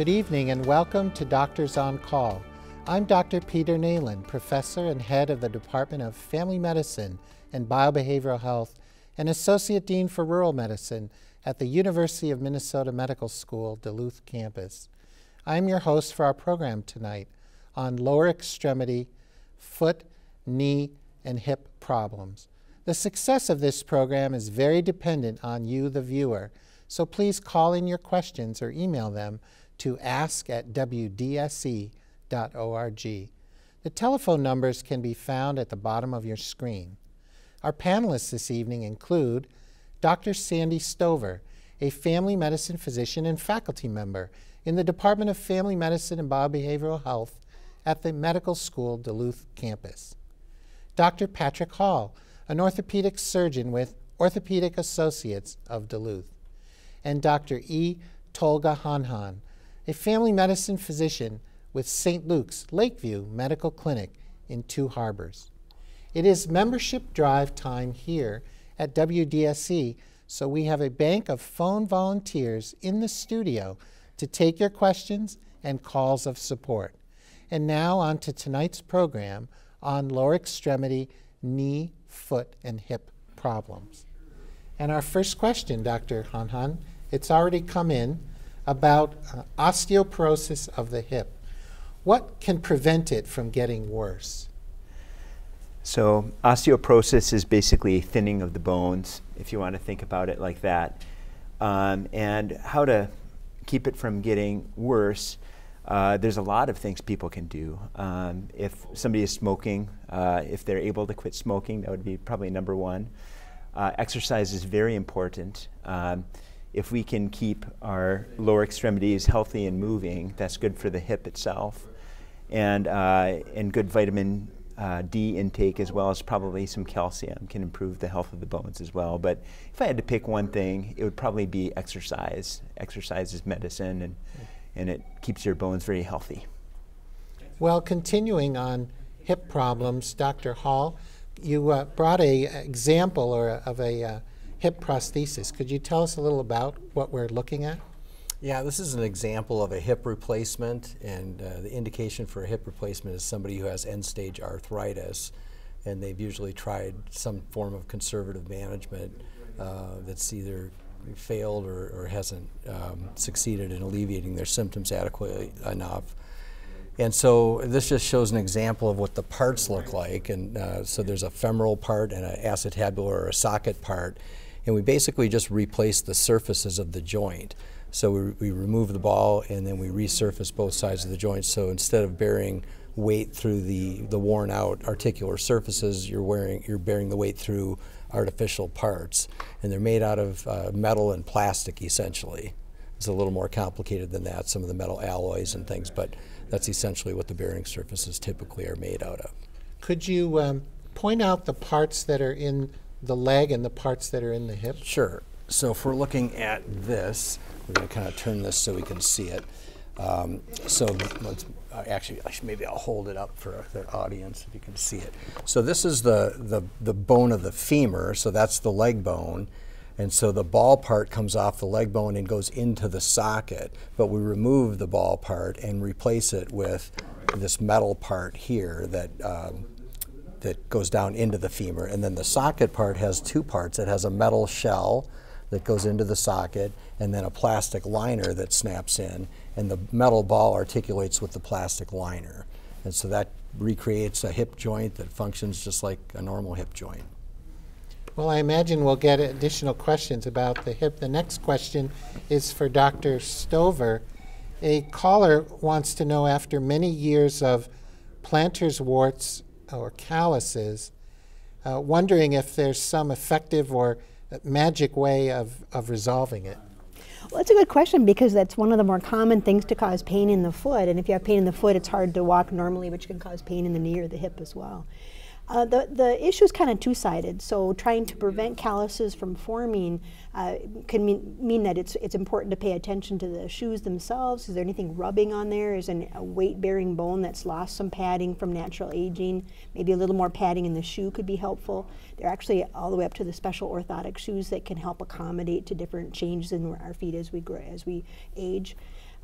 Good evening and welcome to Doctors on Call. I'm Dr. Peter Nalin, professor and head of the Department of Family Medicine and Biobehavioral Health and Associate Dean for Rural Medicine at the University of Minnesota Medical School Duluth campus. I'm your host for our program tonight on lower extremity, foot, knee, and hip problems. The success of this program is very dependent on you, the viewer, so please call in your questions or email them to ask at wdse.org. The telephone numbers can be found at the bottom of your screen. Our panelists this evening include Dr. Sandy Stover, a family medicine physician and faculty member in the Department of Family Medicine and Biobehavioral Health at the Medical School Duluth campus. Dr. Patrick Hall, an orthopedic surgeon with Orthopedic Associates of Duluth. And Dr. E. Tolga Hanhan, a family medicine physician with St. Luke's Lakeview Medical Clinic in Two Harbors. It is membership drive time here at WDSE, so we have a bank of phone volunteers in the studio to take your questions and calls of support. And now on to tonight's program on lower extremity, knee, foot, and hip problems. And our first question, Dr. Hanhan, it's already come in about uh, osteoporosis of the hip. What can prevent it from getting worse? So, osteoporosis is basically thinning of the bones, if you want to think about it like that. Um, and how to keep it from getting worse, uh, there's a lot of things people can do. Um, if somebody is smoking, uh, if they're able to quit smoking, that would be probably number one. Uh, exercise is very important. Um, if we can keep our lower extremities healthy and moving, that's good for the hip itself. And, uh, and good vitamin uh, D intake, as well as probably some calcium, can improve the health of the bones as well. But if I had to pick one thing, it would probably be exercise. Exercise is medicine, and, and it keeps your bones very healthy. Well, continuing on hip problems, Dr. Hall, you uh, brought a example or a, of a uh, hip prosthesis. Could you tell us a little about what we're looking at? Yeah, this is an example of a hip replacement, and uh, the indication for a hip replacement is somebody who has end stage arthritis, and they've usually tried some form of conservative management uh, that's either failed or, or hasn't um, succeeded in alleviating their symptoms adequately enough. And so this just shows an example of what the parts look like. And uh, so there's a femoral part and an acetabular or a socket part and we basically just replace the surfaces of the joint. So we, we remove the ball and then we resurface both sides of the joint. So instead of bearing weight through the, the worn out articular surfaces, you're, wearing, you're bearing the weight through artificial parts. And they're made out of uh, metal and plastic essentially. It's a little more complicated than that, some of the metal alloys and things, but that's essentially what the bearing surfaces typically are made out of. Could you um, point out the parts that are in the leg and the parts that are in the hip? Sure. So if we're looking at this, we're going to kind of turn this so we can see it. Um, so let's uh, actually maybe I'll hold it up for the audience if you can see it. So this is the, the, the bone of the femur, so that's the leg bone. And so the ball part comes off the leg bone and goes into the socket, but we remove the ball part and replace it with this metal part here that um, that goes down into the femur. And then the socket part has two parts. It has a metal shell that goes into the socket and then a plastic liner that snaps in. And the metal ball articulates with the plastic liner. And so that recreates a hip joint that functions just like a normal hip joint. Well, I imagine we'll get additional questions about the hip. The next question is for Dr. Stover. A caller wants to know after many years of plantar's warts or calluses, uh, wondering if there's some effective or magic way of, of resolving it. Well, that's a good question because that's one of the more common things to cause pain in the foot. And if you have pain in the foot, it's hard to walk normally, which can cause pain in the knee or the hip as well. Uh, the, the issue is kind of two-sided. So trying to prevent calluses from forming uh, can mean, mean that it's, it's important to pay attention to the shoes themselves. Is there anything rubbing on there? Is a weight-bearing bone that's lost some padding from natural aging? Maybe a little more padding in the shoe could be helpful. They're actually all the way up to the special orthotic shoes that can help accommodate to different changes in our feet as we grow, as we age.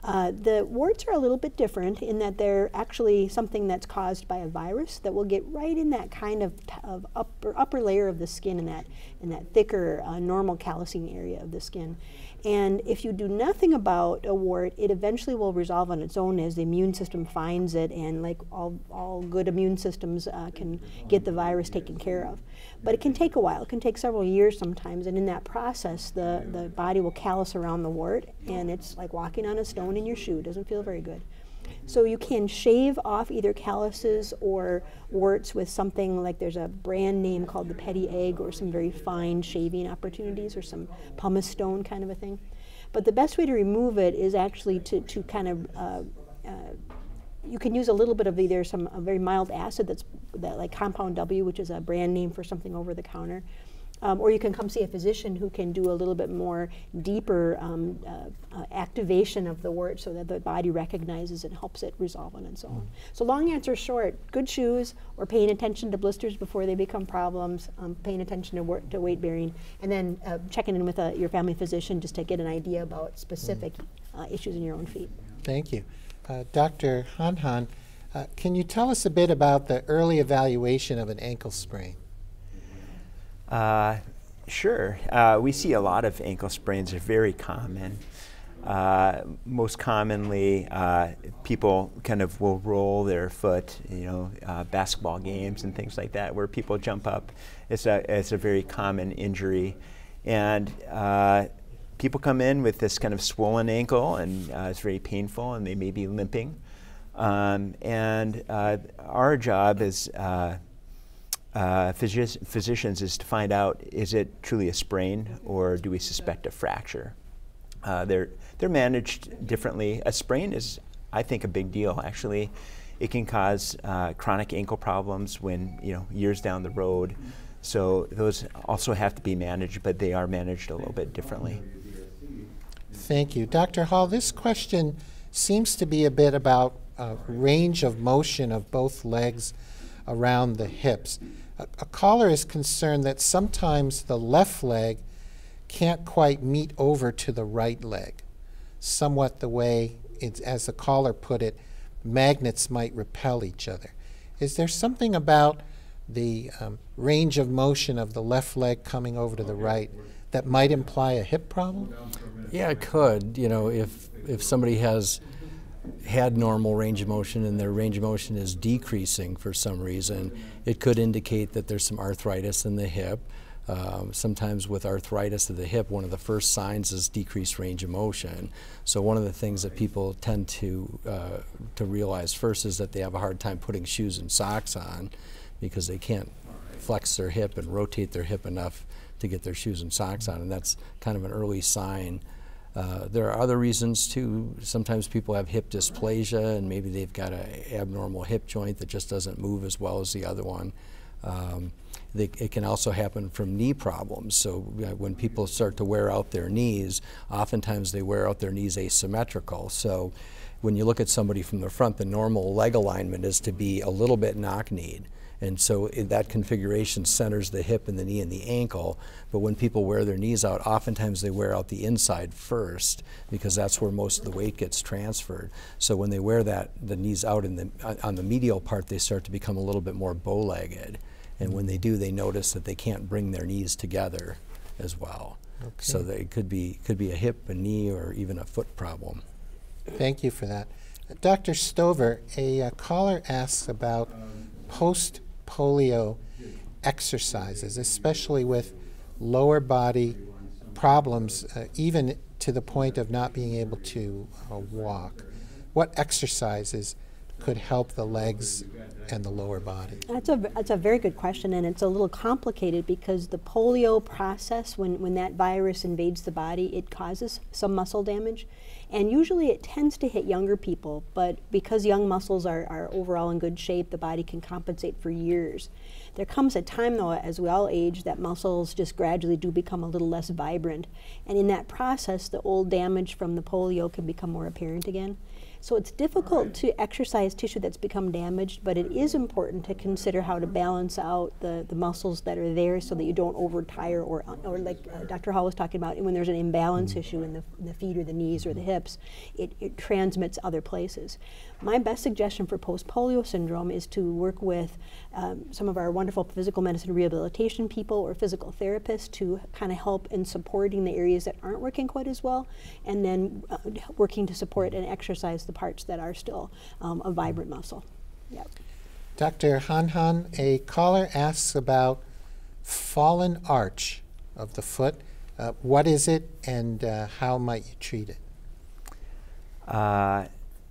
Uh, the warts are a little bit different in that they're actually something that's caused by a virus that will get right in that kind of, of upper, upper layer of the skin in that, in that thicker uh, normal callousing area of the skin. And if you do nothing about a wart, it eventually will resolve on its own as the immune system finds it, and like all, all good immune systems uh, can get the virus taken care of. But it can take a while. It can take several years sometimes, and in that process, the, the body will callus around the wart, and it's like walking on a stone in your shoe. It doesn't feel very good. So you can shave off either calluses or warts with something like there's a brand name called the PedEgg or some very fine shaving opportunities or some pumice stone kind of a thing. But the best way to remove it is actually to, to kind of uh, uh, you can use a little bit of either some a very mild acid that's that like compound W, which is a brand name for something over the counter, um, or you can come see a physician who can do a little bit more deeper um, uh, uh, activation of the wart so that the body recognizes and helps it resolve on its own. So long answer short, good shoes or paying attention to blisters before they become problems, um, paying attention to, to, weight bearing, and then uh, checking in with uh, your family physician just to get an idea about specific uh, issues in your own feet. Thank you. Uh, Dr. Hanhan, can you tell us a bit about the early evaluation of an ankle sprain? Uh, sure. Uh, we see a lot of ankle sprains are very common. Uh, most commonly, uh, people kind of will roll their foot, you know, uh, basketball games and things like that, where people jump up. It's a, it's a very common injury. And uh, people come in with this kind of swollen ankle, and it's very painful, and they may be limping. Um, and our job as uh, physi- physicians is to find out is it truly a sprain or do we suspect a fracture. Uh, they're they're managed differently. A sprain is, I think, a big deal. Actually, it can cause uh, chronic ankle problems when you know years down the road. So those also have to be managed, but they are managed a little bit differently. Thank you, Dr. Hall. This question seems to be a bit about uh, range of motion of both legs around the hips a, a caller is concerned that sometimes the left leg can't quite meet over to the right leg, somewhat the way, it's, as the caller put it, magnets might repel each other. Is there something about the um, range of motion of the left leg coming over to the right that might imply a hip problem? Yeah, it could. You know, if if somebody has had normal range of motion and their range of motion is decreasing for some reason, it could indicate that there's some arthritis in the hip. Um, sometimes with arthritis of the hip, one of the first signs is decreased range of motion. So one of the things that people tend to uh, to realize first is that they have a hard time putting shoes and socks on because they can't flex their hip and rotate their hip enough to get their shoes and socks on, and that's kind of an early sign uh, there are other reasons too. Sometimes people have hip dysplasia and maybe they've got an abnormal hip joint that just doesn't move as well as the other one. Um, they, it can also happen from knee problems. So when people start to wear out their knees, oftentimes they wear out their knees asymmetrical. So when you look at somebody from the front, the normal leg alignment is to be a little bit knock-kneed. And so that configuration centers the hip and the knee and the ankle. But when people wear their knees out, oftentimes they wear out the inside first because that's where most of the weight gets transferred. So when they wear that the knees out in the uh, on the medial part, they start to become a little bit more bow-legged. And when they do, they notice that they can't bring their knees together as well. Okay. So it could be could be a hip, a knee, or even a foot problem. Thank you for that. Dr. Stover, a, a caller asks about post polio exercises, especially with lower body problems, uh, even to the point of not being able to uh, walk. What exercises could help the legs and the lower body? That's a, that's a very good question, and it's a little complicated because the polio process, when, when that virus invades the body, it causes some muscle damage. And usually it tends to hit younger people, but because young muscles are, are overall in good shape, the body can compensate for years. There comes a time, though, as we all age, that muscles just gradually do become a little less vibrant. And in that process, the old damage from the polio can become more apparent again. So it's difficult to exercise tissue that's become damaged, but it is important to consider how to balance out the, the muscles that are there so that you don't overtire or, or like uh, Dr. Hall was talking about, when there's an imbalance issue in the, in the feet or the knees or the hips, it, it transmits other places. My best suggestion for post polio syndrome is to work with um, some of our wonderful physical medicine rehabilitation people or physical therapists to kind of help in supporting the areas that aren't working quite as well, and then uh, working to support and exercise the parts that are still um, a vibrant muscle. Yep. Dr. Hanhan, a caller asks about fallen arch of the foot. Uh, what is it and uh, how might you treat it? Uh,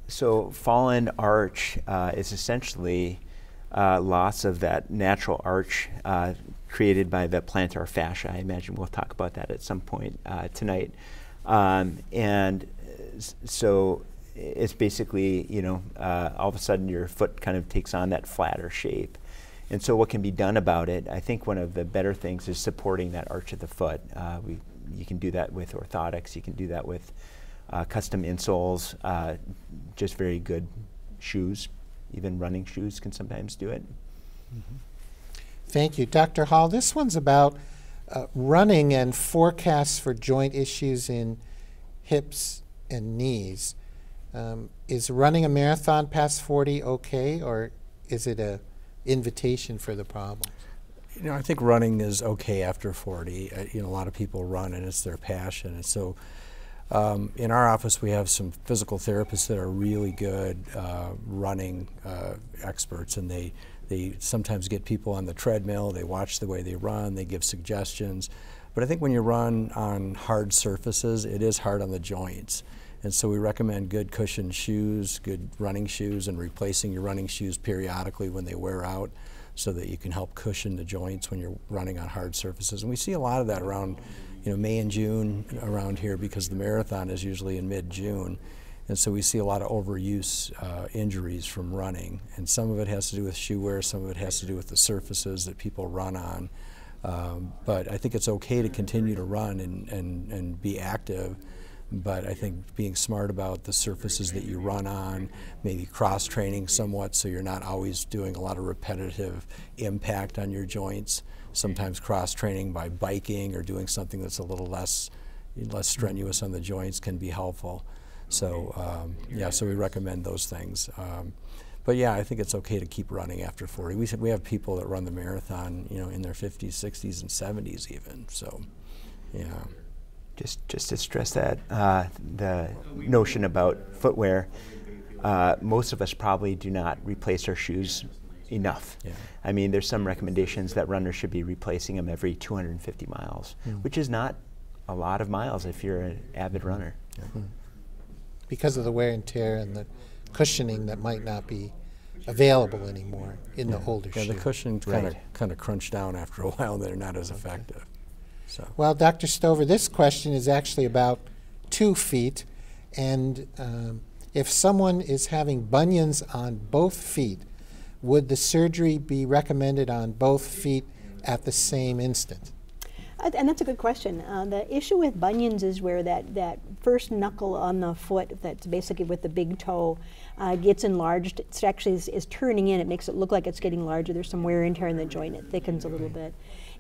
so fallen arch uh, is essentially uh, loss of that natural arch uh, created by the plantar fascia. I imagine we'll talk about that at some point uh, tonight. Um, and so it's basically, you know, uh, all of a sudden your foot kind of takes on that flatter shape. And so what can be done about it? I think one of the better things is supporting that arch of the foot. Uh, we, you can do that with orthotics. You can do that with uh, custom insoles, uh, just very good shoes. Even running shoes can sometimes do it. Mm -hmm. Thank you. Dr. Hall, this one's about uh, running and forecasts for joint issues in hips and knees. Um, is running a marathon past 40 okay, or is it a invitation for the problem? You know, I think running is okay after 40. Uh, you know, a lot of people run and it's their passion. And so um, in our office, we have some physical therapists that are really good uh, running uh, experts, and they they sometimes get people on the treadmill. They watch the way they run. They give suggestions. But I think when you run on hard surfaces, it is hard on the joints. And so we recommend good cushioned shoes, good running shoes, and replacing your running shoes periodically when they wear out so that you can help cushion the joints when you're running on hard surfaces. And we see a lot of that around you know, May and June around here because the marathon is usually in mid-June. And so we see a lot of overuse uh, injuries from running. And some of it has to do with shoe wear, some of it has to do with the surfaces that people run on. Um, but I think it's okay to continue to run and, and, and be active. But I think being smart about the surfaces that you run on, maybe cross training somewhat so you're not always doing a lot of repetitive impact on your joints sometimes cross training by biking or doing something that's a little less less strenuous on the joints can be helpful. So um, yeah, so we recommend those things. Um, but yeah, I think it's okay to keep running after 40. We, we have people that run the marathon, you know, in their 50s, 60s, and 70s even. So, yeah. Just, just to stress that, uh, the notion about footwear, uh, most of us probably do not replace our shoes enough. Yeah. I mean, there's some recommendations that runners should be replacing them every 250 miles, mm. which is not a lot of miles if you're an avid runner. Yeah. Mm. Because of the wear and tear and the cushioning that might not be available anymore in yeah. the older yeah, shoe. the cushioning's kind of kind of crunch down after a while. And they're not as okay. effective. So. Well, Dr. Stover, this question is actually about two feet, and um, if someone is having bunions on both feet, would the surgery be recommended on both feet at the same instant? Uh, and that's a good question. Uh, the issue with bunions is where that, that first knuckle on the foot, that's basically with the big toe, uh, gets enlarged. It actually is, is, turning in. It makes it look like it's getting larger. There's some wear and tear in the joint. It thickens a little bit.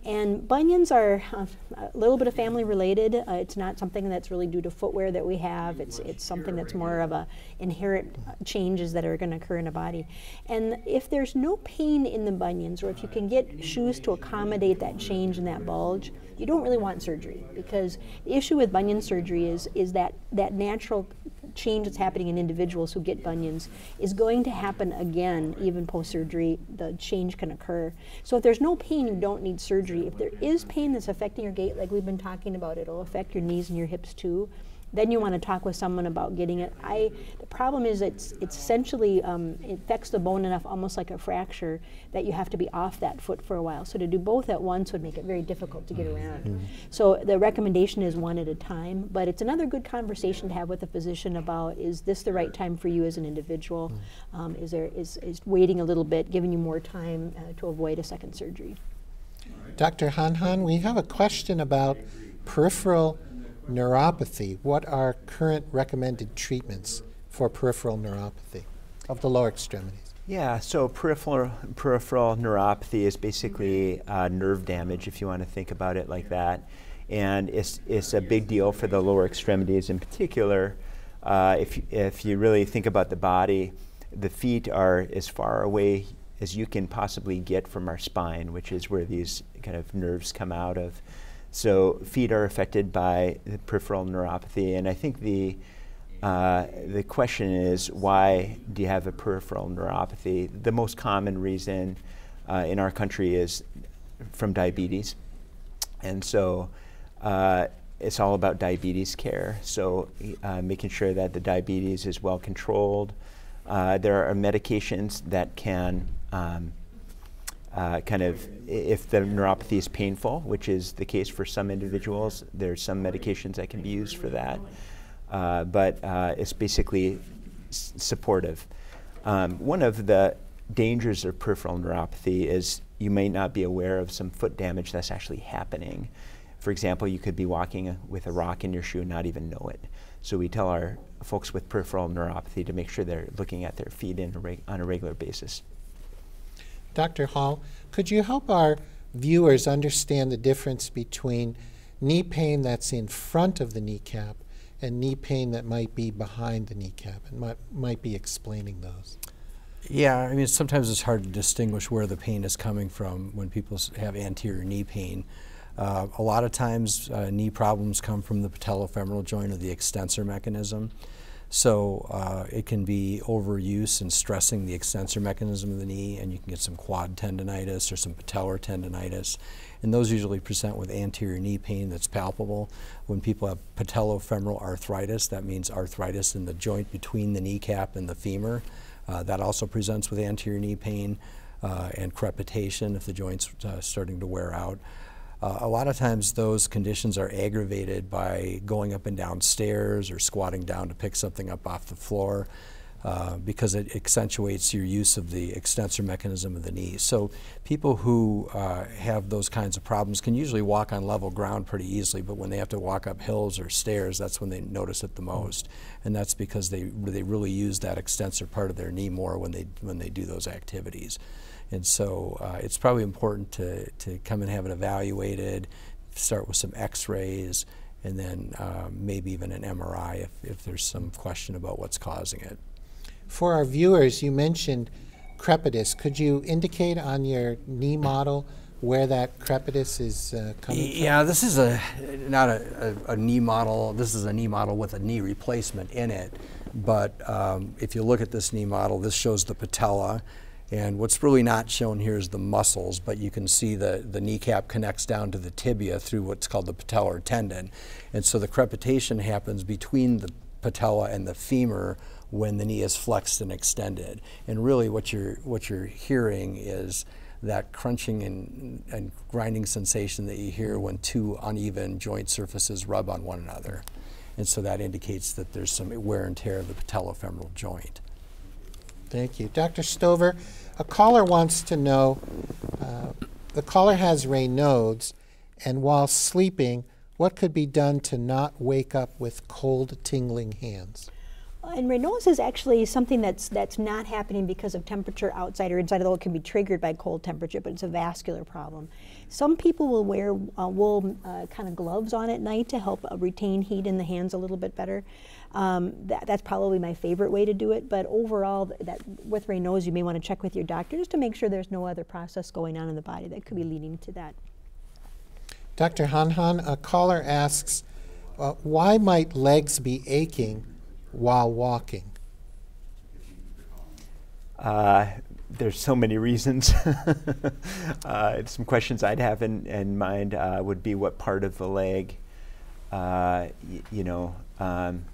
And bunions are uh, a little bit of family related. Uh, it's not something that's really due to footwear that we have. It's it's something that's more of a inherent changes that are going to occur in a body. And if there's no pain in the bunions, or if you can get shoes to accommodate that change in that bulge, you don't really want surgery because the issue with bunion surgery is is that that natural change that's happening in individuals who get bunions is going to happen again even post surgery the change can occur. So if there's no pain you don't need surgery. If there is pain that's affecting your gait like we've been talking about it'll affect your knees and your hips too then you want to talk with someone about getting it. I the problem is it's it's essentially um, it affects the bone enough, almost like a fracture, that you have to be off that foot for a while. So to do both at once would make it very difficult to get around. Mm-hmm. So the recommendation is one at a time, but it's another good conversation to have with a physician about is this the right time for you as an individual? Mm-hmm. Um, is there is is waiting a little bit giving you more time uh, to avoid a second surgery? Dr. Hanhan, Han, we have a question about peripheral neuropathy, what are current recommended treatments for peripheral neuropathy of the lower extremities? Yeah, so peripheral peripheral neuropathy is basically uh, nerve damage, if you want to think about it like that, and it's it's a big deal for the lower extremities in particular. Uh, if if you really think about the body, the feet are as far away as you can possibly get from our spine, which is where these kind of nerves come out of. So feet are affected by the peripheral neuropathy, and I think the uh, the question is why do you have a peripheral neuropathy? The most common reason uh, in our country is from diabetes, and so uh, it's all about diabetes care. So uh, making sure that the diabetes is well controlled. Uh, there are medications that can um, uh, kind of, if the neuropathy is painful, which is the case for some individuals, there's some medications that can be used for that. Uh, but uh, it's basically supportive. Um, one of the dangers of peripheral neuropathy is you may not be aware of some foot damage that's actually happening. For example, you could be walking with a rock in your shoe and not even know it. So we tell our folks with peripheral neuropathy to make sure they're looking at their feet a on a regular basis. Dr. Hall, could you help our viewers understand the difference between knee pain that's in front of the kneecap and knee pain that might be behind the kneecap and might, might be explaining those? Yeah, I mean, sometimes it's hard to distinguish where the pain is coming from when people have anterior knee pain. Uh, a lot of times, uh, knee problems come from the patellofemoral joint or the extensor mechanism. So uh, it can be overuse and stressing the extensor mechanism of the knee, and you can get some quad tendonitis or some patellar tendonitis. And those usually present with anterior knee pain that's palpable. When people have patellofemoral arthritis, that means arthritis in the joint between the kneecap and the femur. Uh, that also presents with anterior knee pain uh, and crepitation if the joint's uh, starting to wear out. Uh, a lot of times those conditions are aggravated by going up and down stairs or squatting down to pick something up off the floor uh, because it accentuates your use of the extensor mechanism of the knee. So people who uh, have those kinds of problems can usually walk on level ground pretty easily, but when they have to walk up hills or stairs, that's when they notice it the most. And that's because they, they really use that extensor part of their knee more when they, when they do those activities. And so uh, it's probably important to, to come and have it evaluated, start with some x-rays, and then uh, maybe even an MRI if, if there's some question about what's causing it. For our viewers, you mentioned crepitus. Could you indicate on your knee model where that crepitus is uh, coming yeah, from? Yeah, this is a not a, a, a, knee model. This is a knee model with a knee replacement in it. But um, if you look at this knee model, this shows the patella. And what's really not shown here is the muscles, but you can see the, the kneecap connects down to the tibia through what's called the patellar tendon. And so the crepitation happens between the patella and the femur when the knee is flexed and extended. And really what you're, what you're hearing is that crunching and, and grinding sensation that you hear when two uneven joint surfaces rub on one another. And so that indicates that there's some wear and tear of the patellofemoral joint. Thank you. Dr. Stover, a caller wants to know uh, the caller has Raynaud's, and while sleeping, what could be done to not wake up with cold, tingling hands? And Raynaud's is actually something that's that's not happening because of temperature outside or inside, although it can be triggered by cold temperature, but it's a vascular problem. Some people will wear uh, wool uh, kind of gloves on at night to help uh, retain heat in the hands a little bit better. Um, that, that's probably my favorite way to do it, but overall, that with Raynaud's, you may want to check with your doctor just to make sure there's no other process going on in the body that could be leading to that. Dr. Hanhan, a caller asks, uh, why might legs be aching while walking? Uh, there's so many reasons. uh, some questions I'd have in, in mind uh, would be what part of the leg, uh, you know, um,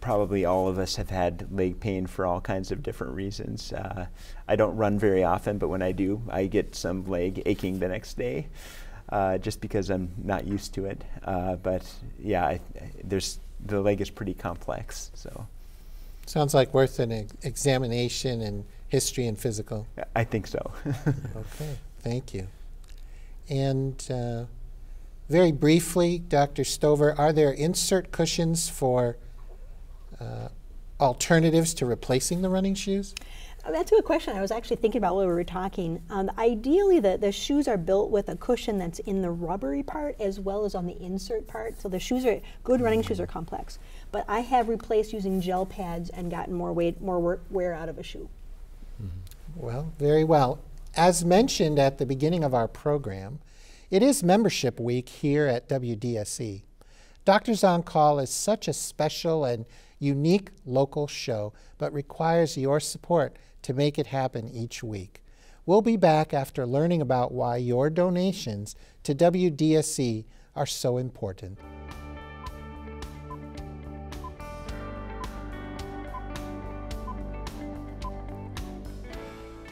probably all of us have had leg pain for all kinds of different reasons. Uh, I don't run very often, but when I do, I get some leg aching the next day. Uh, just because I'm not used to it, but yeah, I, there's the leg is pretty complex. So sounds like worth an ex examination and history and physical. I think so. okay, thank you. And uh, very briefly, Dr. Stover, are there insert cushions for uh, alternatives to replacing the running shoes? Oh, that's a good question. I was actually thinking about while we were talking. Um, ideally, the, the shoes are built with a cushion that's in the rubbery part as well as on the insert part. So the shoes are good running shoes are complex. But I have replaced using gel pads and gotten more weight, more wear out of a shoe. Well, very well. As mentioned at the beginning of our program, it is membership week here at WDSE. Doctors on Call is such a special and unique local show, but requires your support to make it happen each week. We'll be back after learning about why your donations to WDSE are so important.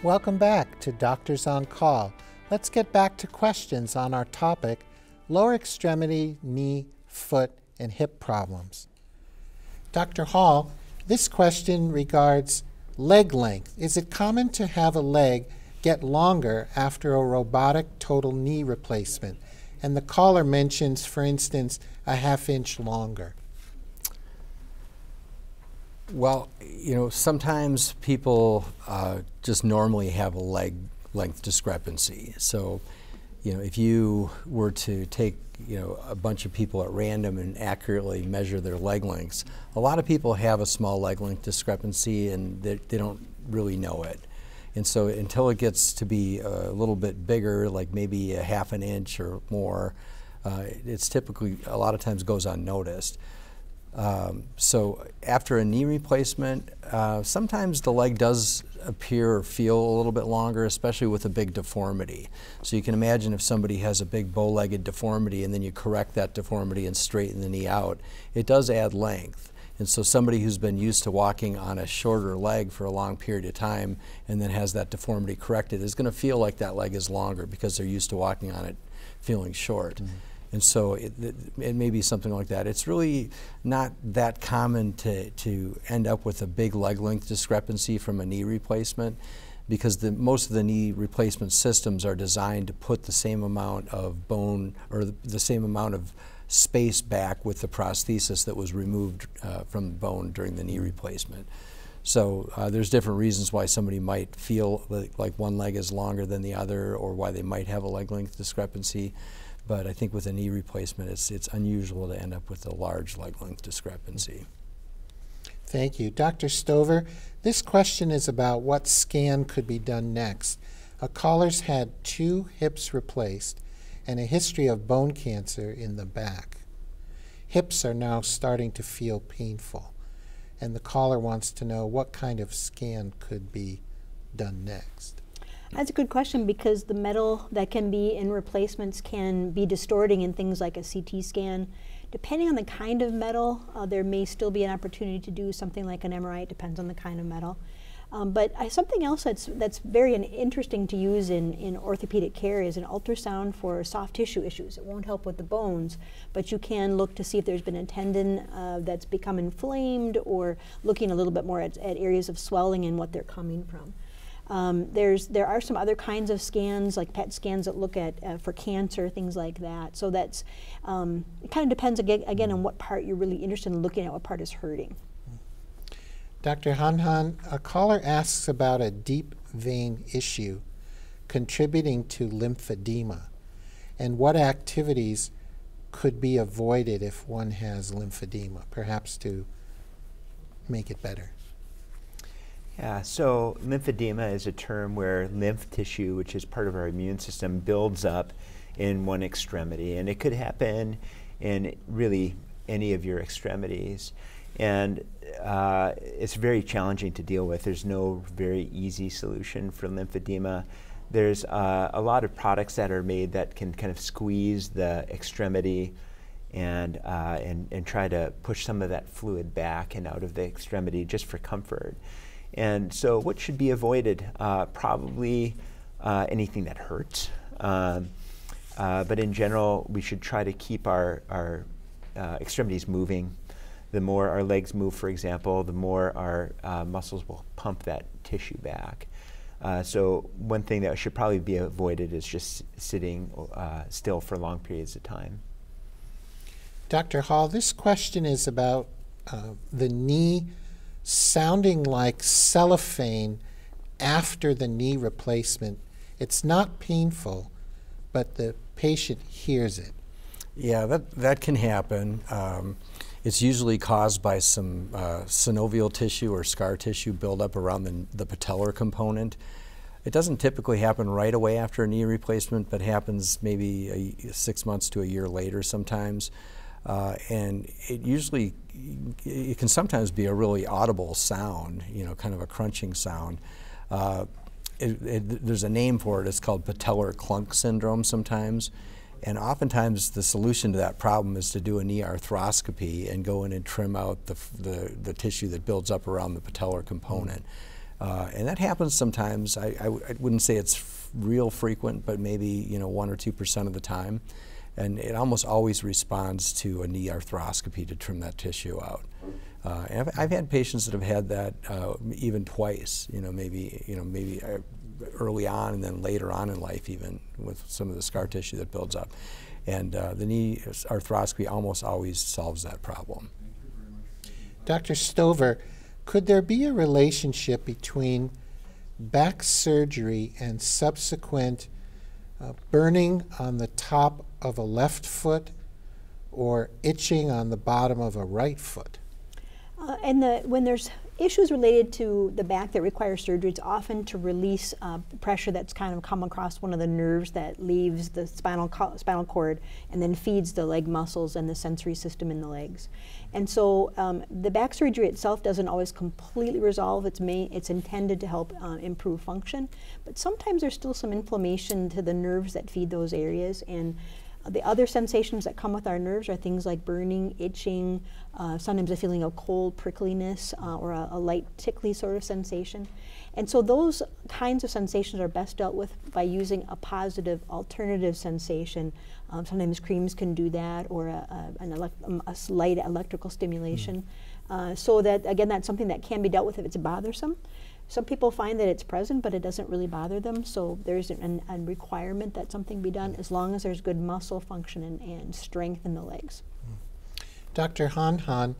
Welcome back to Doctors on Call. Let's get back to questions on our topic lower extremity, knee, foot, and hip problems. Dr. Hall, this question regards leg length. Is it common to have a leg get longer after a robotic total knee replacement? And the caller mentions, for instance, a half inch longer. Well, you know, sometimes people uh, just normally have a leg length discrepancy. So, you know, if you were to take, you know, a bunch of people at random and accurately measure their leg lengths, a lot of people have a small leg length discrepancy and they, they don't really know it. And so until it gets to be a little bit bigger, like maybe a half an inch or more, uh, it's typically a lot of times goes unnoticed. Um, so after a knee replacement, uh, sometimes the leg does appear or feel a little bit longer, especially with a big deformity. So you can imagine if somebody has a big bow-legged deformity and then you correct that deformity and straighten the knee out, it does add length. And so somebody who's been used to walking on a shorter leg for a long period of time and then has that deformity corrected is going to feel like that leg is longer because they're used to walking on it feeling short. Mm -hmm. And so it, it, it, may be something like that. It's really not that common to, to end up with a big leg length discrepancy from a knee replacement because the, most of the knee replacement systems are designed to put the same amount of bone or the, the same amount of space back with the prosthesis that was removed uh, from the bone during the knee replacement. So uh, there's different reasons why somebody might feel like, like one leg is longer than the other or why they might have a leg length discrepancy. But I think with a knee replacement, it's, it's unusual to end up with a large leg length discrepancy. Thank you. Dr. Stover, this question is about what scan could be done next. A caller's had two hips replaced and a history of bone cancer in the back. Hips are now starting to feel painful, and the caller wants to know what kind of scan could be done next. That's a good question because the metal that can be in replacements can be distorting in things like a CT scan. Depending on the kind of metal, uh, there may still be an opportunity to do something like an MRI. It depends on the kind of metal. Um, but I, something else that's that's very interesting to use in, in orthopedic care is an ultrasound for soft tissue issues. It won't help with the bones, but you can look to see if there's been a tendon uh, that's become inflamed or looking a little bit more at, at areas of swelling and what they're coming from. Um, there's there are some other kinds of scans like PET scans that look at uh, for cancer things like that. So that's um, it kind of depends again, again on what part you're really interested in looking at, what part is hurting. Dr. Hanhan, a caller asks about a deep vein issue contributing to lymphedema and what activities could be avoided if one has lymphedema, perhaps to make it better. Yeah, so lymphedema is a term where lymph tissue, which is part of our immune system, builds up in one extremity. And it could happen in really any of your extremities. And uh, it's very challenging to deal with. There's no very easy solution for lymphedema. There's uh, a lot of products that are made that can kind of squeeze the extremity and, uh, and, and try to push some of that fluid back and out of the extremity just for comfort. And so, what should be avoided? Uh, probably uh, anything that hurts. Um, uh, but in general, we should try to keep our, our uh, extremities moving. The more our legs move, for example, the more our uh, muscles will pump that tissue back. Uh, so, one thing that should probably be avoided is just sitting still for long periods of time. Dr. Hall, this question is about the knee sounding like cellophane after the knee replacement. It's not painful, but the patient hears it. Yeah, that, that can happen. Um, it's usually caused by some uh, synovial tissue or scar tissue buildup around the, the patellar component. It doesn't typically happen right away after a knee replacement, but happens maybe a, six months to a year later sometimes. Uh, and it usually, it can sometimes be a really audible sound, you know, kind of a crunching sound. Uh, it, it, there's a name for it. It's called patellar clunk syndrome sometimes. And oftentimes the solution to that problem is to do a knee arthroscopy and go in and trim out the, the, the tissue that builds up around the patellar component. Uh, and that happens sometimes. I wouldn't say it's real frequent, but maybe you know one or two percent of the time. And it almost always responds to a knee arthroscopy to trim that tissue out. Uh, and I've, I've, had patients that have had that uh, even twice. You know, maybe you know maybe uh, early on and then later on in life, even with some of the scar tissue that builds up. And uh, the knee arthroscopy almost always solves that problem. Dr. Stover, could there be a relationship between back surgery and subsequent uh, burning on the top of a left foot or itching on the bottom of a right foot? Uh, and the, when there's issues related to the back that require surgery, it's often to release uh, pressure that's kind of come across one of the nerves that leaves the spinal, co- spinal cord and then feeds the leg muscles and the sensory system in the legs. And so um, the back surgery itself doesn't always completely resolve. It's, main, it's intended to help uh, improve function, but sometimes there's still some inflammation to the nerves that feed those areas. And the other sensations that come with our nerves are things like burning, itching, uh, sometimes a feeling of cold prickliness uh, or a, a, light tickly sort of sensation. And so those kinds of sensations are best dealt with by using a positive alternative sensation. Um, sometimes creams can do that or a, a, elect- um, a slight electrical stimulation. Mm. Uh, so that, again, that's something that can be dealt with if it's bothersome. Some people find that it's present, but it doesn't really bother them. So there's an, a requirement that something be done as long as there's good muscle function and, and strength in the legs. Dr. Hanhan,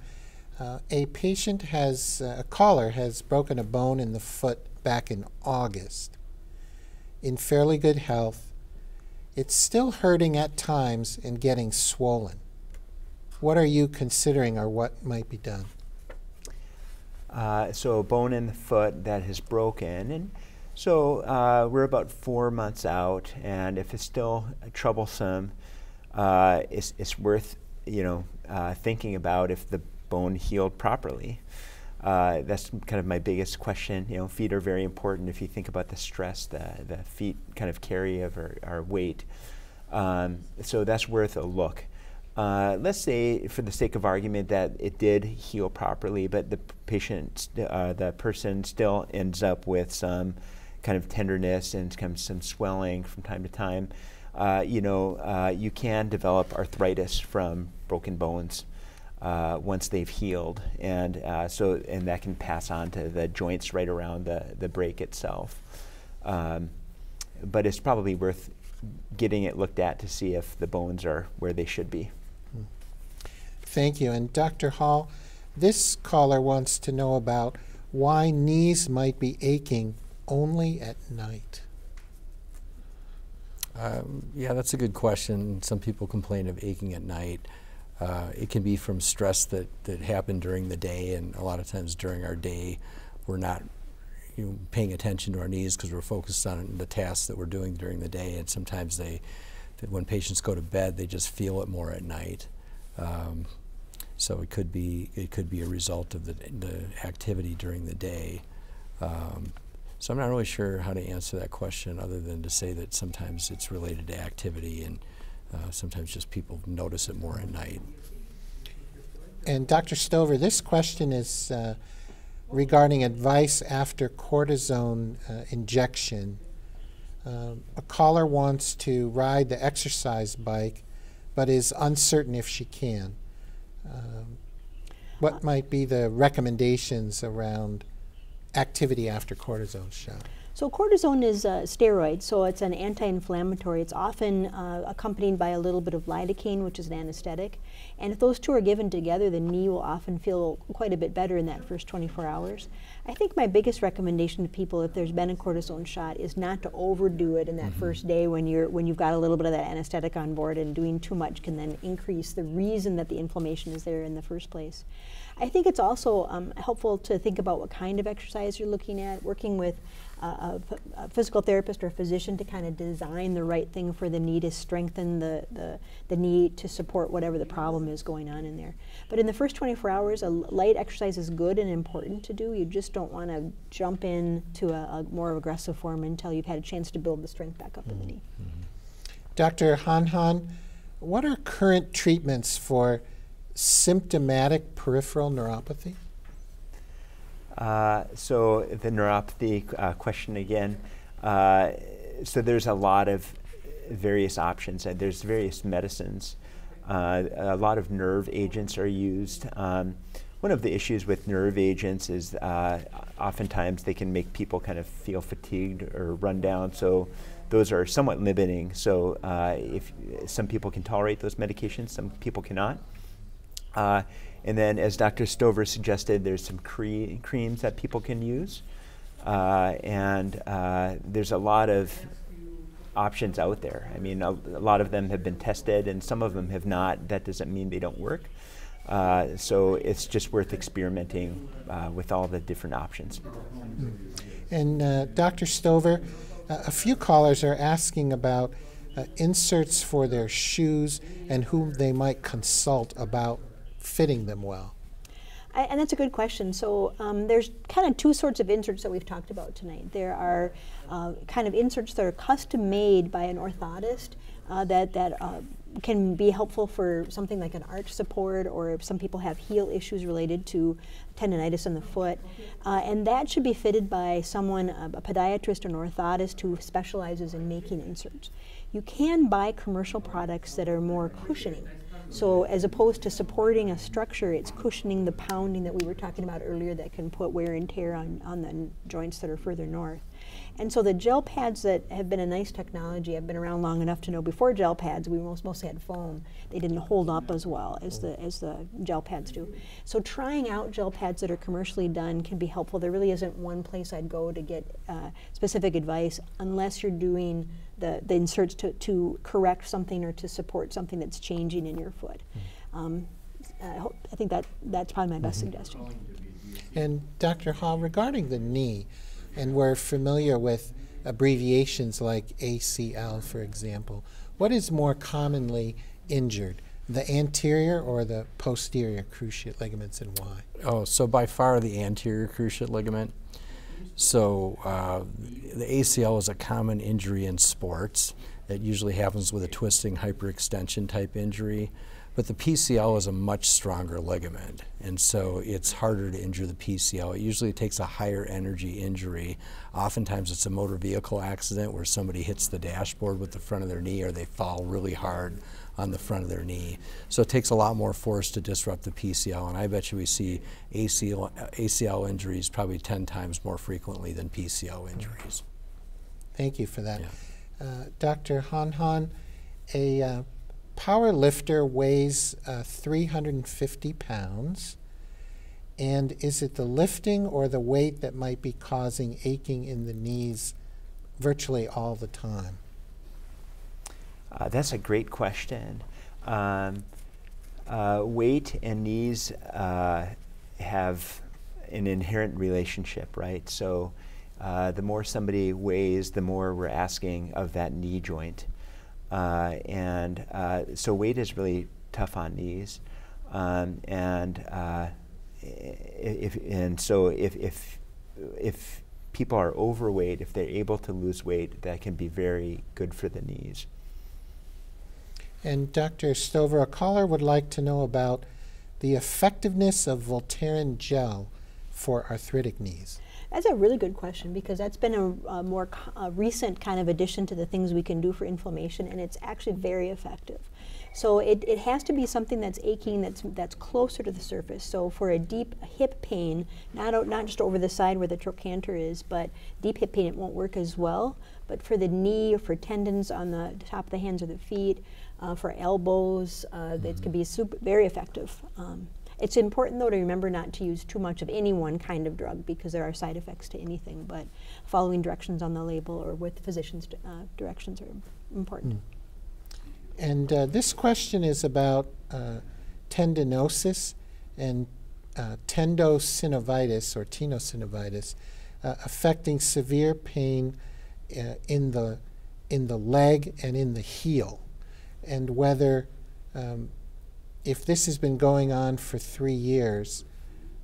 uh, a patient has, uh, a caller has broken a bone in the foot back in August. In fairly good health, it's still hurting at times and getting swollen. What are you considering or what might be done? Uh, so a bone in the foot that has broken, and so uh, we're about four months out, and if it's still troublesome, uh, it's, it's worth you know uh, thinking about if the bone healed properly. Uh, that's kind of my biggest question. You know, feet are very important if you think about the stress that the feet kind of carry of our, our weight. Um, so that's worth a look. Uh, let's say, for the sake of argument, that it did heal properly, but the patient, uh, the person still ends up with some kind of tenderness and of some swelling from time to time. Uh, you know, uh, you can develop arthritis from broken bones uh, once they've healed, and uh, so and that can pass on to the joints right around the the break itself. Um, but it's probably worth getting it looked at to see if the bones are where they should be. Thank you. And Dr. Hall, this caller wants to know about why knees might be aching only at night. Um, yeah, that's a good question. Some people complain of aching at night. Uh, it can be from stress that, that happened during the day, and a lot of times during our day, we're not you know, paying attention to our knees because we're focused on the tasks that we're doing during the day. And sometimes they, when patients go to bed, they just feel it more at night. Um, so it could be it could be a result of the, the activity during the day. Um, so I'm not really sure how to answer that question other than to say that sometimes it's related to activity and uh, sometimes just people notice it more at night. And Dr. Stover, this question is uh, regarding advice after cortisone uh, injection. Um, a caller wants to ride the exercise bike, but is uncertain if she can. Um, what might be the recommendations around activity after cortisone shot? So cortisone is a steroid, so it's an anti-inflammatory. It's often uh, accompanied by a little bit of lidocaine, which is an anesthetic. And if those two are given together, the knee will often feel quite a bit better in that first 24 hours. I think my biggest recommendation to people, if there's been a cortisone shot, is not to overdo it in that mm -hmm. first day when you're when you've got a little bit of that anesthetic on board, and doing too much can then increase the reason that the inflammation is there in the first place. I think it's also um, helpful to think about what kind of exercise you're looking at, working with a, a, physical therapist or a physician to kind of design the right thing for the knee to strengthen the, the, the knee to support whatever the problem is going on in there. But in the first 24 hours, a light exercise is good and important to do. You just don't want to jump in to a, a, more aggressive form until you've had a chance to build the strength back up mm -hmm. in the knee. Mm -hmm. Dr. Hanhan, what are current treatments for symptomatic peripheral neuropathy? Uh, so the neuropathy uh, question again. Uh, so there's a lot of various options, and there's various medicines. Uh, a lot of nerve agents are used. Um, one of the issues with nerve agents is uh, oftentimes they can make people kind of feel fatigued or run down. So those are somewhat limiting. So if some people can tolerate those medications, some people cannot. And then, as Dr. Stover suggested, there's some cre creams that people can use. Uh, and uh, there's a lot of options out there. I mean, a, a, lot of them have been tested, and some of them have not. That doesn't mean they don't work. Uh, so it's just worth experimenting uh, with all the different options. And uh, Dr. Stover, a few callers are asking about uh, inserts for their shoes and whom they might consult about fitting them well? I, and that's a good question. So um, there's kind of two sorts of inserts that we've talked about tonight. There are uh, kind of inserts that are custom made by an orthotist uh, that that uh, can be helpful for something like an arch support, or some people have heel issues related to tendonitis in the foot, uh, and that should be fitted by someone, a podiatrist or an orthotist who specializes in making inserts. You can buy commercial products that are more cushioning. So as opposed to supporting a structure, it's cushioning the pounding that we were talking about earlier that can put wear and tear on, on the joints that are further north. And so the gel pads that have been a nice technology, I've been around long enough to know before gel pads, we most, mostly had foam. They didn't hold up as well as the, as the gel pads do. So trying out gel pads that are commercially done can be helpful. There really isn't one place I'd go to get uh, specific advice unless you're doing the, the inserts to, to correct something or to support something that's changing in your foot. Mm. Um, I, hope, I, think that that's probably my best mm -hmm. suggestion. And Dr. Hall, regarding the knee, and we're familiar with abbreviations like ACL, for example, what is more commonly injured? The anterior or the posterior cruciate ligaments and why? Oh, so by far the anterior cruciate ligament. So uh, the ACL is a common injury in sports. It usually happens with a twisting hyperextension type injury. But the PCL is a much stronger ligament, and so it's harder to injure the PCL. It usually takes a higher energy injury. Oftentimes it's a motor vehicle accident where somebody hits the dashboard with the front of their knee or they fall really hard on the front of their knee. So it takes a lot more force to disrupt the PCL, and I bet you we see ACL, ACL injuries probably 10 times more frequently than PCL injuries. Thank you for that. Yeah. Uh, Dr. Hanhan, a uh, power lifter weighs uh, 350 pounds. And is it the lifting or the weight that might be causing aching in the knees virtually all the time? Uh, that's a great question. Um, uh, weight and knees uh, have an inherent relationship, right? So uh, the more somebody weighs, the more we're asking of that knee joint. Uh, and uh, so weight is really tough on knees. Um, and if, and so if, if, if people are overweight, if they're able to lose weight, that can be very good for the knees. And Dr. Stover, a caller would like to know about the effectiveness of Voltaren gel for arthritic knees. That's a really good question because that's been a, a more a recent kind of addition to the things we can do for inflammation, and it's actually very effective. So it, it has to be something that's aching, that's that's closer to the surface. So for a deep hip pain, not not just over the side where the trochanter is, but deep hip pain, it won't work as well. But for the knee, or for tendons on the top of the hands or the feet, uh, for elbows, uh, mm-hmm. it can be super, very effective. Um, it's important though to remember not to use too much of any one kind of drug because there are side effects to anything, but following directions on the label or with physician's uh, directions are important. Mm. And uh, this question is about uh, tendinosis and uh, tendosynovitis or tenosynovitis uh, affecting severe pain uh, in the in the leg and in the heel, and whether um, if this has been going on for three years,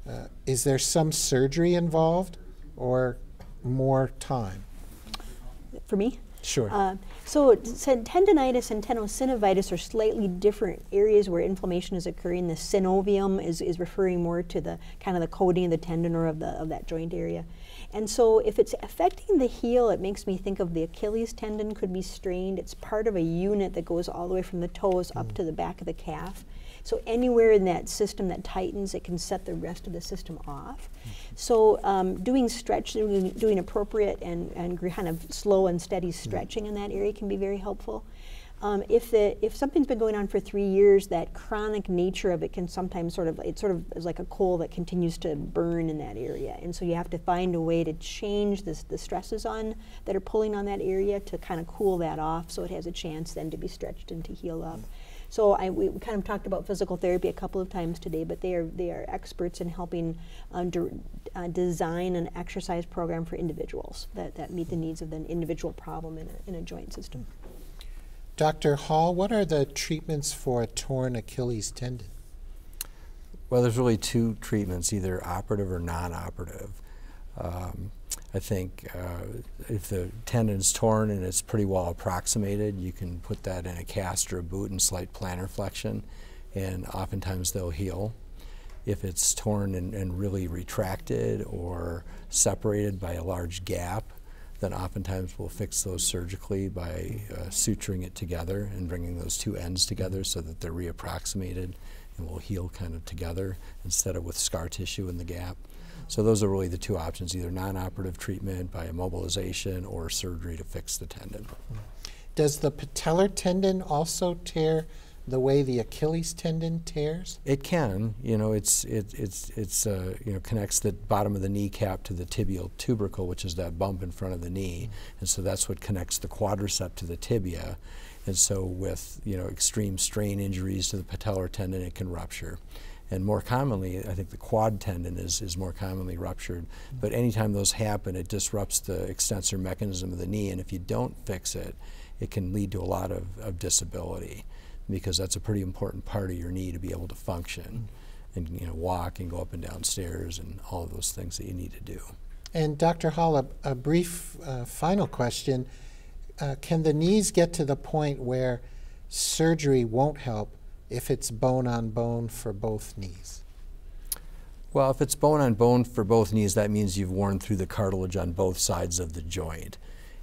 uh, is there some surgery involved or more time? For me? Sure. Uh, so tendonitis and tenosynovitis are slightly different areas where inflammation is occurring. The synovium is, is referring more to the kind of the coating of the tendon or of, the, of that joint area. And so if it's affecting the heel, it makes me think of the Achilles tendon could be strained. It's part of a unit that goes all the way from the toes up mm. to the back of the calf. So anywhere in that system that tightens, it can set the rest of the system off. Mm-hmm. So um, doing stretch, doing, doing appropriate and, and kind of slow and steady mm-hmm. stretching mm-hmm. in that area can be very helpful. Um, if the if something's been going on for three years, that chronic nature of it can sometimes sort of it sort of is like a coal that continues to burn in that area, and so you have to find a way to change this, the stresses on that are pulling on that area to kind of cool that off, so it has a chance then to be stretched and to heal up. So I, we kind of talked about physical therapy a couple of times today, but they are they are experts in helping um, uh, design an exercise program for individuals that, that meet the needs of an individual problem in a, in a joint system. Dr. Hall, what are the treatments for a torn Achilles tendon? Well, there's really two treatments, either operative or non-operative. Um, I think uh, if the tendon's torn and it's pretty well approximated, you can put that in a cast or a boot and slight plantar flexion, and oftentimes they'll heal. If it's torn and, and really retracted or separated by a large gap, then oftentimes we'll fix those surgically by uh, suturing it together and bringing those two ends together so that they're reapproximated and will heal kind of together instead of with scar tissue in the gap. So those are really the two options, either non-operative treatment by immobilization or surgery to fix the tendon. Does the patellar tendon also tear the way the Achilles tendon tears? It can. You know, it's it, it's it's uh, you know connects the bottom of the kneecap to the tibial tubercle, which is that bump in front of the knee, and so that's what connects the quadricep to the tibia. And so, with you know extreme strain injuries to the patellar tendon, it can rupture. And more commonly, I think the quad tendon is, is more commonly ruptured. But anytime those happen, it disrupts the extensor mechanism of the knee. And if you don't fix it, it can lead to a lot of, of disability because that's a pretty important part of your knee to be able to function and you know, walk and go up and down stairs and all of those things that you need to do. And Dr. Hall, a, a brief uh, final question. Uh, can the knees get to the point where surgery won't help if it's bone on bone for both knees? Well, if it's bone on bone for both knees, that means you've worn through the cartilage on both sides of the joint.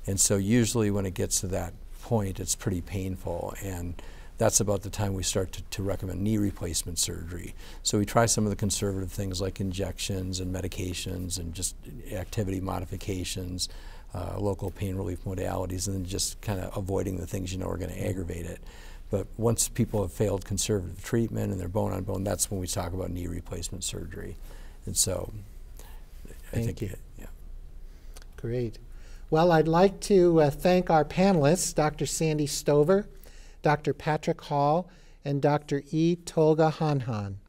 And so usually when it gets to that point, it's pretty painful. And that's about the time we start to, to, recommend knee replacement surgery. So we try some of the conservative things like injections and medications and just activity modifications, uh, local pain relief modalities, and then just kind of avoiding the things you know are going to aggravate it. But once people have failed conservative treatment and they're bone on bone, that's when we talk about knee replacement surgery. And so I Thank think, you. yeah. Great. Well, I'd like to uh, thank our panelists, Dr. Sandy Stover, Dr. Patrick Hall, and Dr. E. Tolga Hanhan.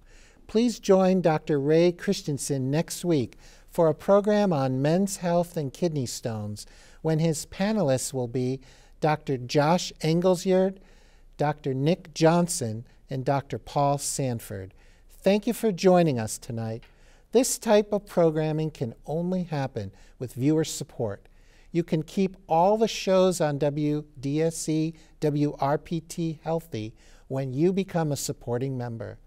Please join Dr. Ray Christensen next week for a program on men's health and kidney stones when his panelists will be Dr. Josh Engelsyard, Dr. Nick Johnson, and Dr. Paul Sanford. Thank you for joining us tonight. This type of programming can only happen with viewer support. You can keep all the shows on WDSE WRPT healthy when you become a supporting member.